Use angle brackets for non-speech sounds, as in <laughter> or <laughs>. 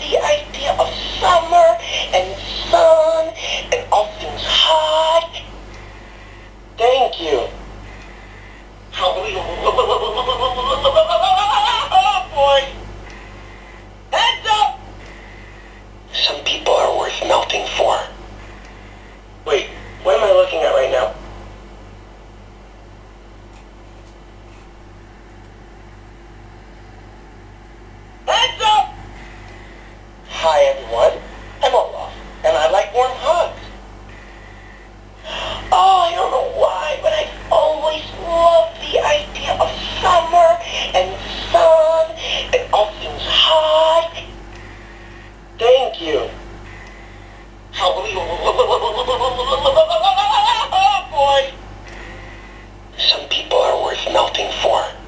the idea of summer and sun and all things hot. Thank you. <laughs> Oh, boy. Heads up! Some people are worth melting for. Hi I'm Olaf, and I like warm hugs. Oh, I don't know why, but I've always loved the idea of summer and sun and all things hot. Thank you. Oh <laughs> boy. Some people are worth melting for.